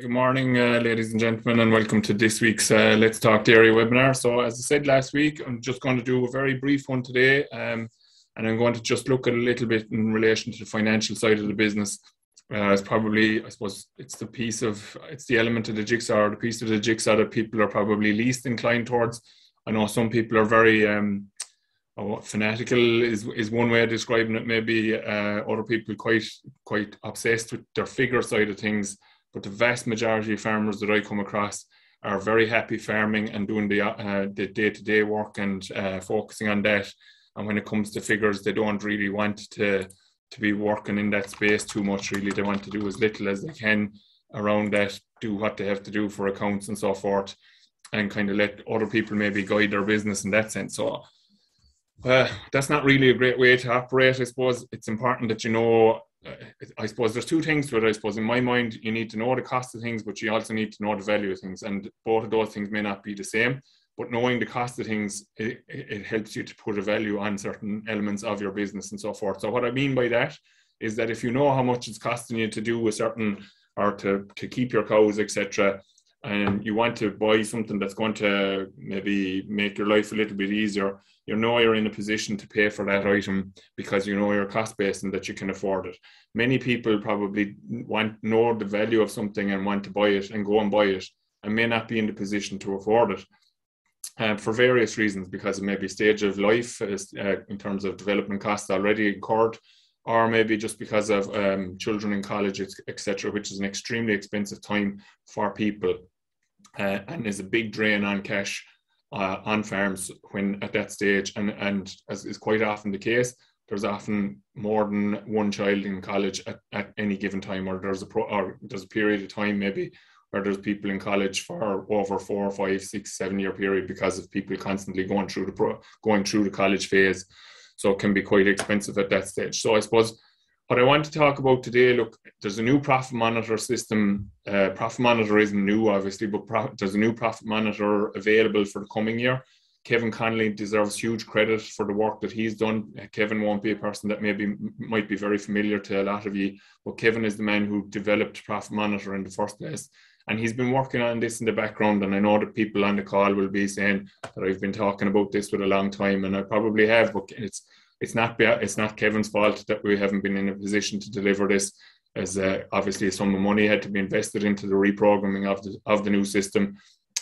Good morning, uh, ladies and gentlemen, and welcome to this week's uh, Let's Talk Dairy webinar. So, as I said last week, I'm just going to do a very brief one today, um, and I'm going to just look at a little bit in relation to the financial side of the business. Uh, it's probably, I suppose, it's the piece of, it's the element of the jigsaw, or the piece of the jigsaw that people are probably least inclined towards. I know some people are very um, oh, fanatical is is one way of describing it. Maybe uh, other people quite quite obsessed with their figure side of things but the vast majority of farmers that I come across are very happy farming and doing the uh, the day to day work and uh, focusing on that. And when it comes to figures, they don't really want to to be working in that space too much. Really, they want to do as little as they can around that, do what they have to do for accounts and so forth, and kind of let other people maybe guide their business in that sense. So. Uh, that's not really a great way to operate. I suppose it's important that you know Uh, I suppose there's two things to it. I suppose in my mind, you need to know the cost of things, but you also need to know the value of things, and both of those things may not be the same. But knowing the cost of things, it, it helps you to put a value on certain elements of your business and so forth. So what I mean by that is that if you know how much it's costing you to do a certain or to to keep your cows, etc., and you want to buy something that's going to maybe make your life a little bit easier, you know you're in a position to pay for that item because you know your cost base and that you can afford it. Many people probably want know the value of something and want to buy it and go and buy it and may not be in the position to afford it. Uh, for various reasons, because it may be stage of life uh, in terms of development costs already incurred, or maybe just because of um, children in college, etc., which is an extremely expensive time for people uh, and is a big drain on cash uh, on farms when at that stage. And, and as is quite often the case, there's often more than one child in college at, at any given time, or there's a pro, or there's a period of time maybe where there's people in college for over four, five, six, seven year period because of people constantly going through the pro, going through the college phase so it can be quite expensive at that stage. So I suppose what I want to talk about today, look, there's a new profit monitor system. Uh, profit monitor isn't new, obviously, but there's a new profit monitor available for the coming year. Kevin Connolly deserves huge credit for the work that he's done. Uh, Kevin won't be a person that maybe might be very familiar to a lot of you, but Kevin is the man who developed Profit Monitor in the first place. And he's been working on this in the background. And I know that people on the call will be saying that I've been talking about this for a long time, and I probably have, but it's it's not it's not Kevin's fault that we haven't been in a position to deliver this. As uh, obviously some money had to be invested into the reprogramming of the of the new system,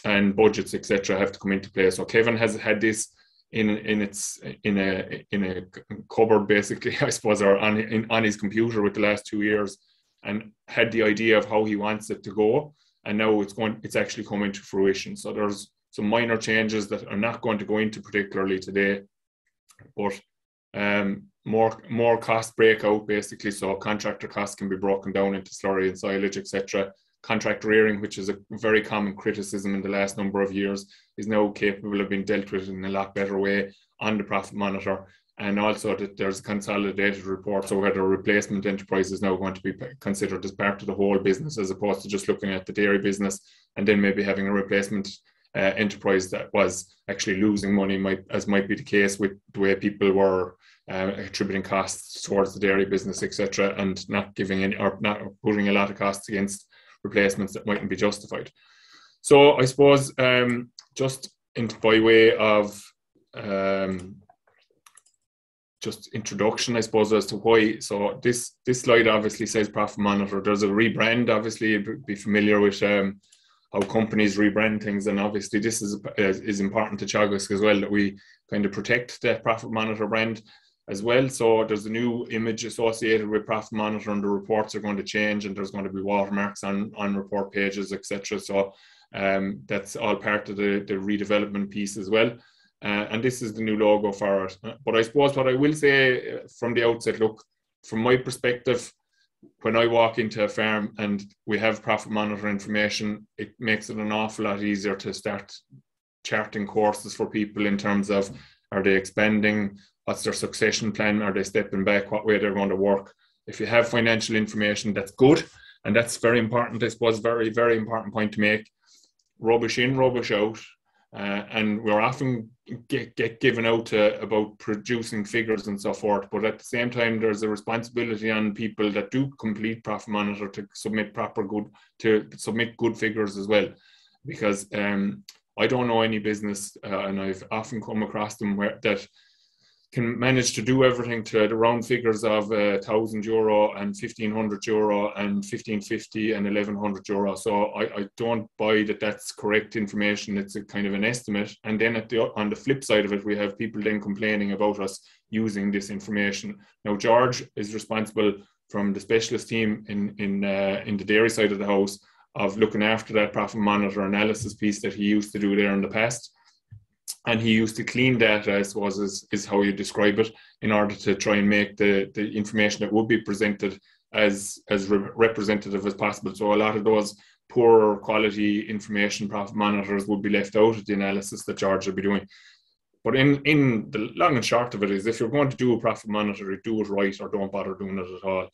and budgets etc. have to come into play. So Kevin has had this in in its in a in a cupboard basically, I suppose, or on in, on his computer with the last two years, and had the idea of how he wants it to go and now it's going it's actually coming to fruition. So there's some minor changes that are not going to go into particularly today but um, more more cost breakout basically. So contractor costs can be broken down into slurry and silage etc contract rearing which is a very common criticism in the last number of years is now capable of being dealt with in a lot better way on the profit monitor and also that there's a consolidated reports so whether a replacement enterprise is now going to be considered as part of the whole business as opposed to just looking at the dairy business and then maybe having a replacement uh, enterprise that was actually losing money might as might be the case with the way people were uh, attributing costs towards the dairy business etc and not giving any or not putting a lot of costs against replacements that mightn't be justified. So i suppose um, just in, by way of um, just introduction, I suppose, as to why. So this this slide obviously says Profit Monitor. There's a rebrand. Obviously, be familiar with um, how companies rebrand things, and obviously this is is important to Teagasc as well that we kind of protect the Profit Monitor brand as well. So there's a new image associated with Profit Monitor, and the reports are going to change, and there's going to be watermarks on on report pages, etc. So um, that's all part of the the redevelopment piece as well. Uh, and this is the new logo for it. Uh, but I suppose what I will say uh, from the outset, look, from my perspective, when I walk into a farm and we have profit monitor information, it makes it an awful lot easier to start charting courses for people in terms of are they expanding, what's their succession plan, are they stepping back, what way they're going to work. If you have financial information, that's good. And that's very important, I suppose, very, very important point to make. Rubbish in, rubbish out Uh, and we're often get, get given out to, about producing figures and so forth. But at the same time, there's a responsibility on people that do complete profit monitor to submit proper good to submit good figures as well, because um, I don't know any business, uh, and I've often come across them where that can manage to do everything to the round figures of uh, thousand euro and fifteen hundred euro and fifteen fifty and eleven hundred euro. So I, I don't buy that that's correct information. It's a kind of an estimate. And then at the on the flip side of it, we have people then complaining about us using this information. Now George is responsible from the specialist team in in uh, in the dairy side of the house of looking after that profit monitor analysis piece that he used to do there in the past and he used to clean data, I suppose, is, is how you describe it, in order to try and make the, the information that would be presented as as re- representative as possible. So a lot of those poor quality information profit monitors would be left out of the analysis that George will be doing. But in, in the long and short of it is if you're going to do a profit monitor, do it right or don't bother doing it at all.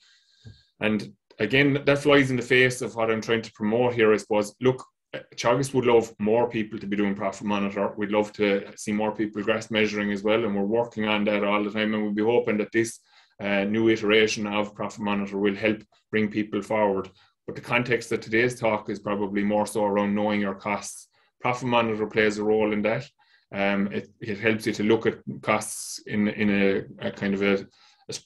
And again, that flies in the face of what I'm trying to promote here, I suppose. Look, Teagasc would love more people to be doing profit monitor. We'd love to see more people grass measuring as well, and we're working on that all the time. And we'll be hoping that this uh, new iteration of profit monitor will help bring people forward. But the context of today's talk is probably more so around knowing your costs. Profit monitor plays a role in that. Um, it, it helps you to look at costs in in a, a kind of a,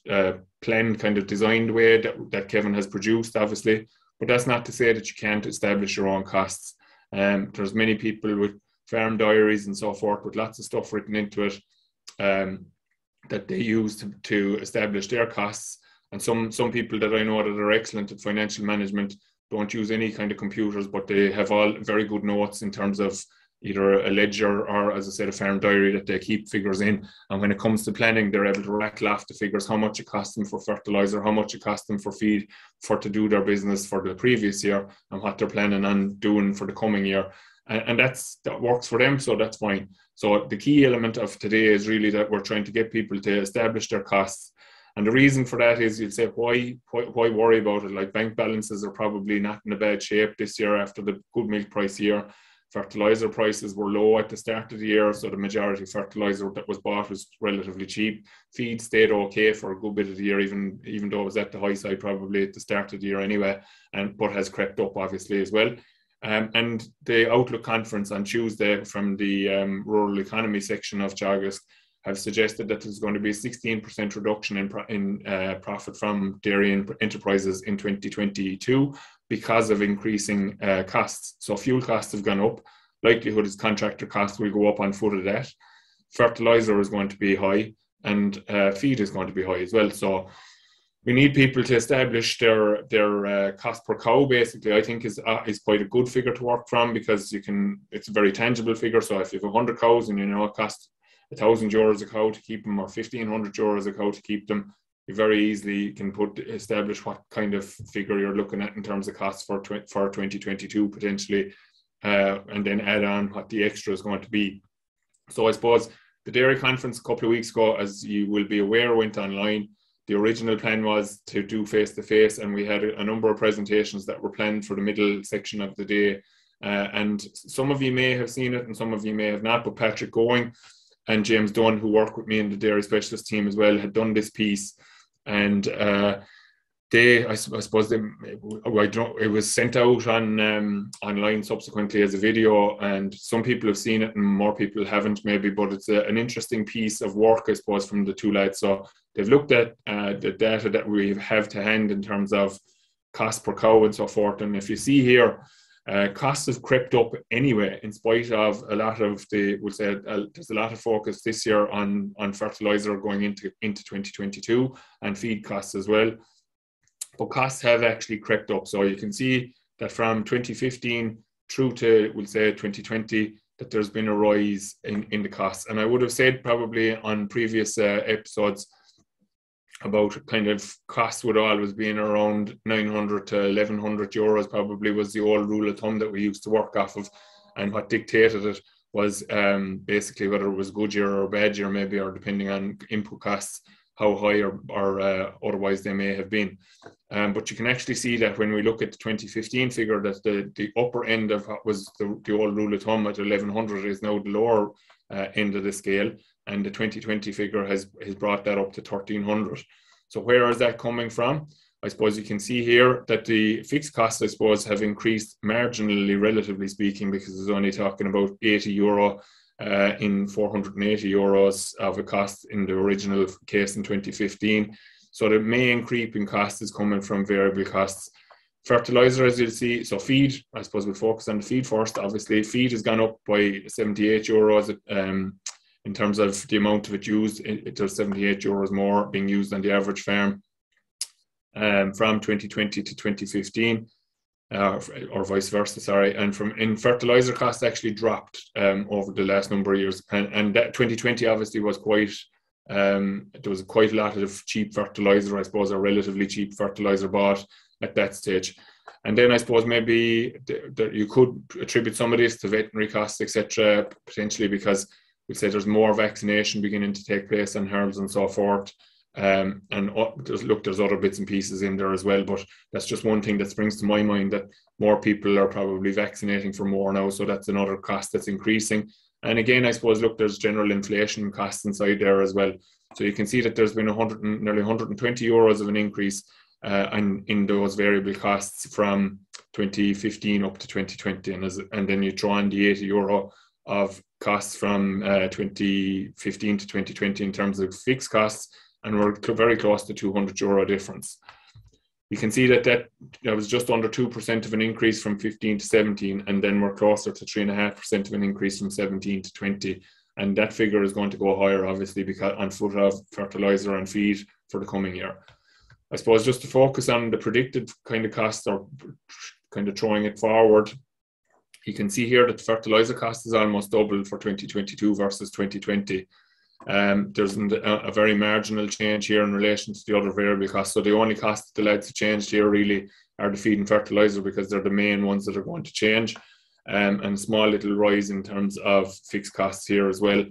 a, planned, kind of designed way that, that Kevin has produced, obviously. But that's not to say that you can't establish your own costs. Um, there's many people with farm diaries and so forth with lots of stuff written into it um, that they use to, to establish their costs. And some some people that I know that are excellent at financial management don't use any kind of computers, but they have all very good notes in terms of either a ledger or, as I said, a farm diary that they keep figures in. And when it comes to planning, they're able to rattle off the figures, how much it cost them for fertilizer, how much it cost them for feed, for to do their business for the previous year, and what they're planning on doing for the coming year. And, and that's that works for them, so that's fine. So the key element of today is really that we're trying to get people to establish their costs. And the reason for that is you'd say, why, why, why worry about it? Like bank balances are probably not in a bad shape this year after the good milk price year fertilizer prices were low at the start of the year, so the majority of fertilizer that was bought was relatively cheap. Feed stayed okay for a good bit of the year, even even though it was at the high side probably at the start of the year anyway, and but has crept up obviously as well. Um, and the Outlook conference on Tuesday from the um, rural economy section of Teagasc have suggested that there's going to be a 16% reduction in, in uh, profit from dairy enterprises in 2022 because of increasing uh, costs. So fuel costs have gone up. Likelihood is contractor costs will go up on foot of that. Fertilizer is going to be high, and uh, feed is going to be high as well. So we need people to establish their their uh, cost per cow. Basically, I think is uh, is quite a good figure to work from because you can. It's a very tangible figure. So if you have hundred cows and you know it costs a thousand euros a cow to keep them or fifteen hundred euros a cow to keep them, you very easily can put establish what kind of figure you're looking at in terms of costs for for 2022 potentially, uh, and then add on what the extra is going to be. So I suppose the dairy conference a couple of weeks ago, as you will be aware, went online. The original plan was to do face to face, and we had a, number of presentations that were planned for the middle section of the day. Uh, and some of you may have seen it, and some of you may have not. But Patrick Gowing and James Dunne, who work with me in the dairy specialist team as well, had done this piece and uh, they, I, I, suppose, they, I don't, it was sent out on um, online subsequently as a video, and some people have seen it, and more people haven't, maybe. But it's a, an interesting piece of work, I suppose, from the two lads. So they've looked at uh, the data that we have to hand in terms of cost per cow and so forth. And if you see here, uh, costs have crept up anyway, in spite of a lot of the, we'll say, uh, there's a lot of focus this year on on fertilizer going into into 2022 and feed costs as well. But costs have actually crept up. So you can see that from 2015 through to, we'll say, 2020, that there's been a rise in, in the costs. And I would have said probably on previous uh, episodes about kind of costs would always being around 900 to 1100 euros probably was the old rule of thumb that we used to work off of. And what dictated it was um, basically whether it was good year or bad year maybe or depending on input costs how high or, or uh, otherwise they may have been. Um, but you can actually see that when we look at the 2015 figure, that the, the upper end of what was the, the old rule of thumb at 1100 is now the lower uh, end of the scale, and the 2020 figure has has brought that up to 1300. So where is that coming from? I suppose you can see here that the fixed costs, I suppose, have increased marginally, relatively speaking, because it's only talking about 80 euro uh, in 480 euros of a cost in the original case in 2015. So the main creep in cost is coming from variable costs. Fertilizer, as you'll see, so feed, I suppose we'll focus on the feed first. Obviously, feed has gone up by 78 euros um, in terms of the amount of it used. It, there's 78 euros more being used on the average farm um, from 2020 to 2015. Uh, or vice versa, sorry, and from in fertilizer costs actually dropped um, over the last number of years, and, and that 2020 obviously was quite um, there was quite a lot of cheap fertilizer, I suppose, a relatively cheap fertilizer bought at that stage. And then I suppose maybe you could attribute some of this to veterinary costs, etc., potentially because we say there's more vaccination beginning to take place on herbs and so forth. Um, and there's, look, there's other bits and pieces in there as well, but that's just one thing that springs to my mind that more people are probably vaccinating for more now, so that's another cost that's increasing. And again, I suppose, look, there's general inflation costs inside there as well. So you can see that there's been 100 and, nearly 120 euros of an increase uh, in, in those variable costs from 2015 up to 2020. And, as, and then you throw on the 80 euro of costs from uh, 2015 to 2020 in terms of fixed costs, and we're very close to 200 euro difference you can see that that, that was just under 2% of an increase from 15 to 17, and then we're closer to 3.5% of an increase from 17 to 20. And that figure is going to go higher, obviously, because on foot of fertilizer and feed for the coming year. I suppose just to focus on the predicted kind of costs or kind of throwing it forward, you can see here that the fertilizer cost is almost doubled for 2022 versus 2020. Um, there's a, very marginal change here in relation to the other variable costs. So the only costs the lads have changed here really are the feed and fertilizer because they're the main ones that are going to change. Um, and small little rise in terms of fixed costs here as well.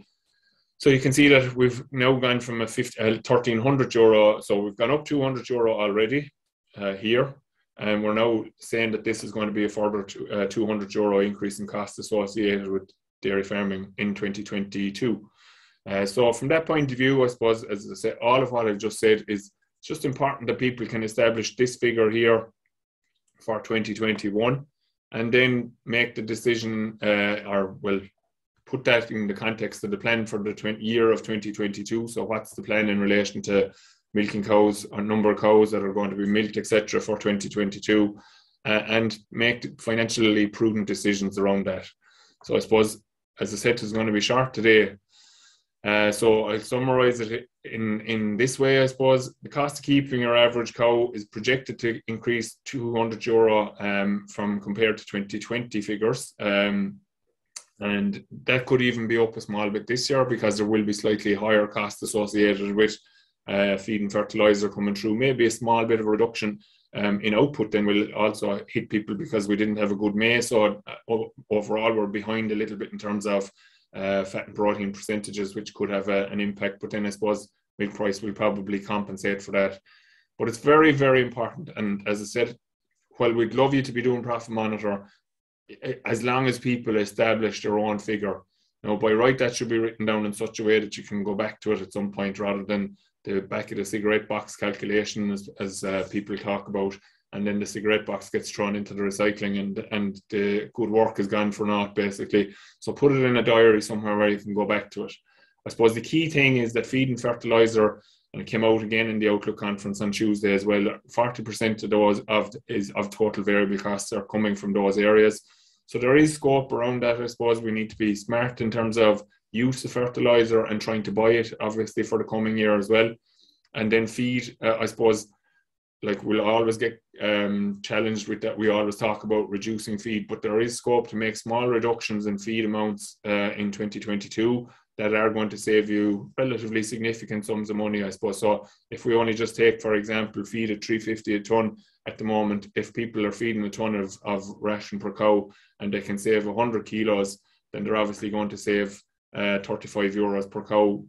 So you can see that we've now gone from a 50, 1300 euro, so we've gone up 200 euro already uh, here, and we're now saying that this is going to be a further uh, 200 euro increase in costs associated with dairy farming in 2022. Uh, so from that point of view, I suppose, as I said, all of what I've just said is just important that people can establish this figure here for 2021 and then make the decision uh, or will put that in the context of the plan for the 20 year of 2022 so what's the plan in relation to milking cows or number of cows that are going to be milked etc for 2022 uh, and make financially prudent decisions around that so i suppose as i said it's going to be short today uh, so I'll summarize it in, in this way, I suppose. The cost of keeping your average cow is projected to increase 200 euro um, from compared to 2020 figures. Um, and that could even be up a small bit this year because there will be slightly higher costs associated with uh, feed and fertilizer coming through. Maybe a small bit of reduction um, in output then will also hit people because we didn't have a good May. So uh, overall, we're behind a little bit in terms of uh, fat and protein percentages, which could have a, an impact. But then I suppose milk price will probably compensate for that. But it's very, very important. And as I said, while we'd love you to be doing profit monitor, as long as people establish their own figure, know, by right that should be written down in such a way that you can go back to it at some point rather than the back of the cigarette box calculation as, as uh, people talk about and then the cigarette box gets thrown into the recycling and and the good work is gone for naught basically. So put it in a diary somewhere where you can go back to it. I suppose the key thing is that feed and fertilizer and it came out again in the outlook conference on tuesday as well 40% of those of is of total variable costs are coming from those areas so there is scope around that i suppose we need to be smart in terms of use of fertilizer and trying to buy it obviously for the coming year as well and then feed uh, i suppose like we'll always get um, challenged with that. We always talk about reducing feed, but there is scope to make small reductions in feed amounts uh, in 2022 that are going to save you relatively significant sums of money, I suppose. So if we only just take, for example, feed at 350 a ton at the moment, if people are feeding a ton of, of ration per cow and they can save 100 kilos, then they're obviously going to save uh, 35 euros per cow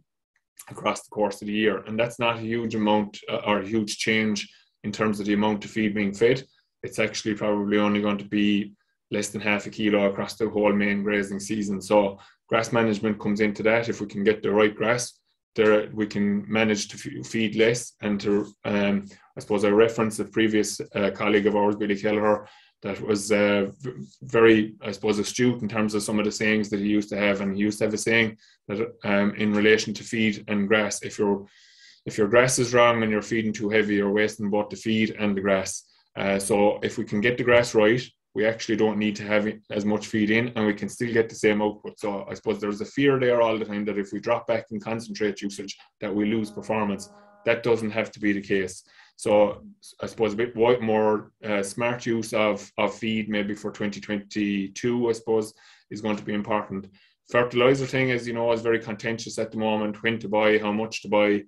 across the course of the year. And that's not a huge amount uh, or a huge change in terms of the amount of feed being fed, it's actually probably only going to be less than half a kilo across the whole main grazing season. So grass management comes into that. If we can get the right grass, there we can manage to feed less. And to, um, I suppose, I referenced a previous uh, colleague of ours, Billy Kelleher, that was uh, very, I suppose, astute in terms of some of the sayings that he used to have. And he used to have a saying that um, in relation to feed and grass, if your if your grass is wrong and you're feeding too heavy, you're wasting both the feed and the grass. Uh, so if we can get the grass right, we actually don't need to have as much feed in and we can still get the same output. So I suppose there's a fear there all the time that if we drop back in concentrate usage that we lose performance. That doesn't have to be the case. So I suppose a bit more uh, smart use of, of feed maybe for 2022, I suppose, is going to be important. Fertilizer thing, as you know, is very contentious at the moment. When to buy, how much to buy,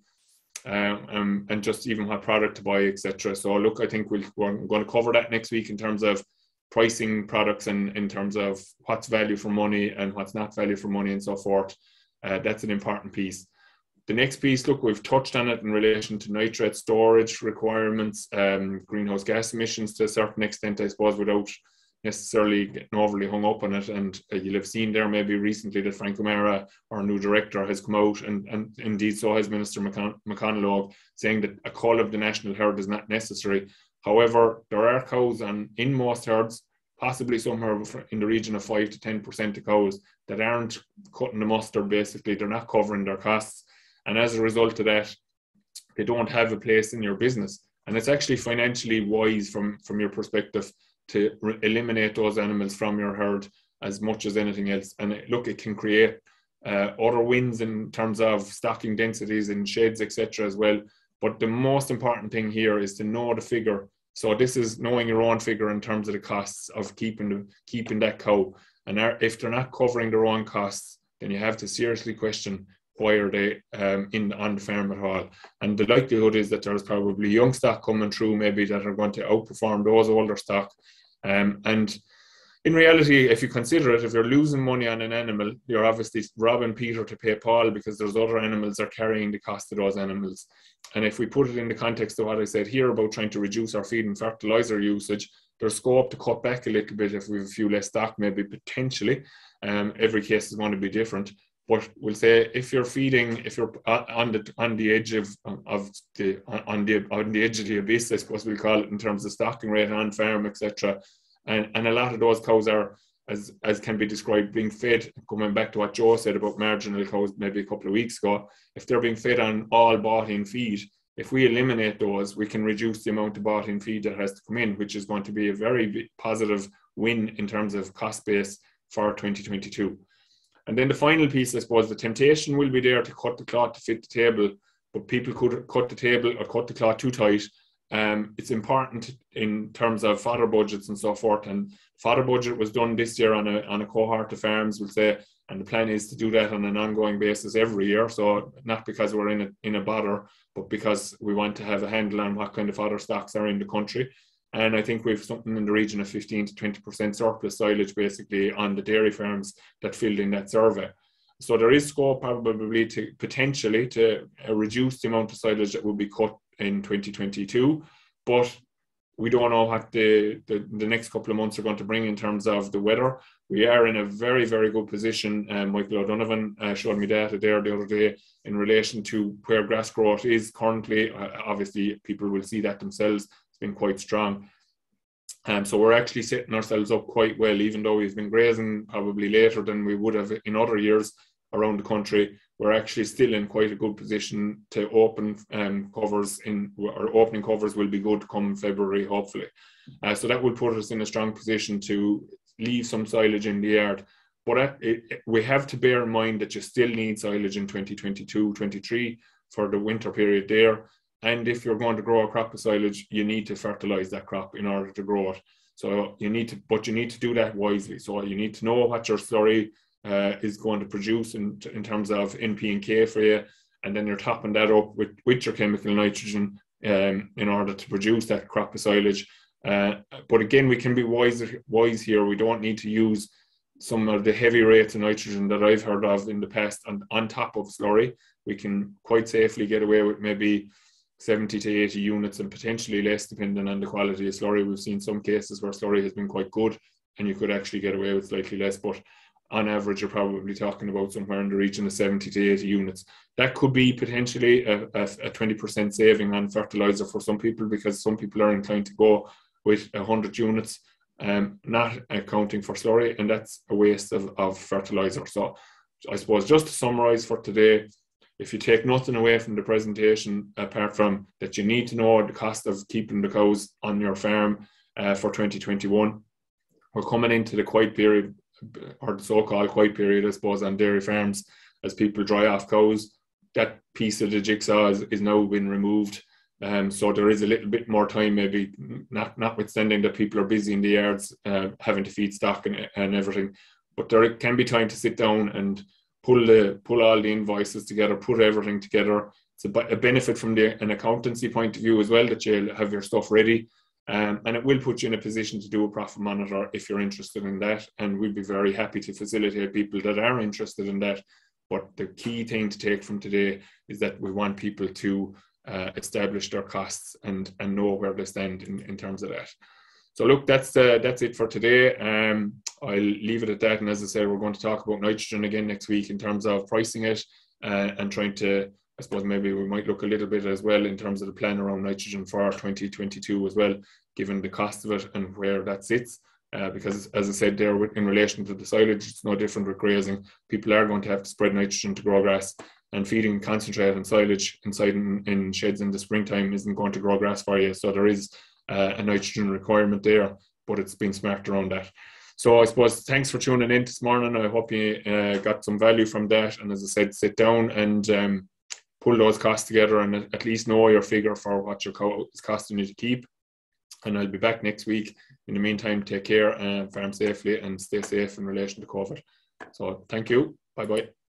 um, um, and just even what product to buy, etc. So look, I think we'll, we're going to cover that next week in terms of pricing products and in terms of what's value for money and what's not value for money and so forth. Uh, that's an important piece. The next piece, look, we've touched on it in relation to nitrate storage requirements, um, greenhouse gas emissions to a certain extent, I suppose, without necessarily getting overly hung up on it. And uh, you'll have seen there maybe recently that Frank O'Mara, our new director, has come out, and, and indeed so has Minister McConalogue, saying that a call of the national herd is not necessary. However, there are cows and in most herds, possibly somewhere in the region of 5 to 10% of cows that aren't cutting the mustard, basically. They're not covering their costs. And as a result of that, they don't have a place in your business. And it's actually financially wise from, from your perspective to re- eliminate those animals from your herd as much as anything else. And look, it can create uh, other wins in terms of stocking densities in sheds, etc., as well. But the most important thing here is to know the figure. So this is knowing your own figure in terms of the costs of keeping the, keeping that cow. And if they're not covering their own costs, then you have to seriously question why are they um, in on the farm at all. And the likelihood is that there's probably young stock coming through maybe that are going to outperform those older stock. Um, and in reality, if you consider it, if you're losing money on an animal, you're obviously robbing Peter to pay Paul because there's other animals that are carrying the cost of those animals. And if we put it in the context of what I said here about trying to reduce our feed and fertilizer usage, there's scope to cut back a little bit if we have a few less stock, maybe potentially. Um, every case is going to be different. But we'll say if you're feeding, if you're on the on the edge of of the on the on the edge of the abyss, I suppose we'll call it in terms of stocking rate on farm, etc and and a lot of those cows are as as can be described being fed coming back to what joe said about marginal cows maybe a couple of weeks ago if they're being fed on all bought in feed if we eliminate those we can reduce the amount of bought in feed that has to come in which is going to be a very positive win in terms of cost base for 2022 and then the final piece i suppose the temptation will be there to cut the cloth to fit the table but people could cut the table or cut the cloth too tight um, it's important in terms of fodder budgets and so forth. And fodder budget was done this year on a on a cohort of farms, we'll say, and the plan is to do that on an ongoing basis every year. So not because we're in a in a bother, but because we want to have a handle on what kind of fodder stocks are in the country. And I think we've something in the region of 15 to 20% surplus silage basically on the dairy farms that filled in that survey. So there is scope probably to potentially to reduce the amount of silage that will be cut in 2022. But we don't know what the, the, the, next couple of months are going to bring in terms of the weather. We are in a very, very good position. Um, Michael O'Donovan uh, showed me data there the other day in relation to where grass growth is currently. Uh, obviously, people will see that themselves. It's been quite strong. Um, so we're actually setting ourselves up quite well, even though we've been grazing probably later than we would have in other years around the country we're actually still in quite a good position to open um, covers in or opening covers will be good come February, hopefully. Uh, so that will put us in a strong position to leave some silage in the yard. But uh, it, it, we have to bear in mind that you still need silage in 2022 23 for the winter period there. And if you're going to grow a crop of silage, you need to fertilize that crop in order to grow it. So you need to, but you need to do that wisely. So you need to know what your slurry uh, is going to produce in, in terms of NP and K for you, and then you're topping that up with, with your chemical nitrogen um, in order to produce that crop of silage. Uh, but again, we can be wise, wise here. We don't need to use some of the heavy rates of nitrogen that I've heard of in the past on, on top of slurry. We can quite safely get away with maybe 70 to 80 units and potentially less depending on the quality of slurry. We've seen some cases where slurry has been quite good and you could actually get away with slightly less, but on average, you're probably talking about somewhere in the region of 70 to 80 units. That could be potentially a, a, a 20% saving on fertilizer for some people because some people are inclined to go with 100 units, um, not accounting for slurry, and that's a waste of, of fertilizer. So, I suppose just to summarize for today, if you take nothing away from the presentation apart from that you need to know the cost of keeping the cows on your farm uh, for 2021 we're coming into the quiet period or the so-called quiet period, I suppose, on dairy farms as people dry off cows. That piece of the jigsaw is, is now been removed. Um, so there is a little bit more time, maybe not notwithstanding that people are busy in the yards, uh, having to feed stock and, and everything. But there can be time to sit down and pull the pull all the invoices together, put everything together. It's a, a benefit from the, an accountancy point of view as well that you have your stuff ready um, and it will put you in a position to do a profit monitor if you're interested in that. And we'd be very happy to facilitate people that are interested in that. But the key thing to take from today is that we want people to uh, establish their costs and, and know where they stand in, in terms of that. So look, that's uh, that's it for today. Um, I'll leave it at that. And as I said, we're going to talk about nitrogen again next week in terms of pricing it uh, and trying to I suppose maybe we might look a little bit as well in terms of the plan around nitrogen for 2022 as well, given the cost of it and where that sits. Uh, because as I said there, in relation to the silage, it's no different with grazing. People are going to have to spread nitrogen to grow grass, and feeding concentrate and silage inside in, in sheds in the springtime isn't going to grow grass for you. So there is uh, a nitrogen requirement there, but it's been smart around that. So I suppose thanks for tuning in this morning. I hope you uh, got some value from that. And as I said, sit down and um, pull those costs together and at least know your figure for what your co- is costing you to keep. And I'll be back next week. In the meantime, take care and farm safely and stay safe in relation to COVID. So thank you. Bye bye.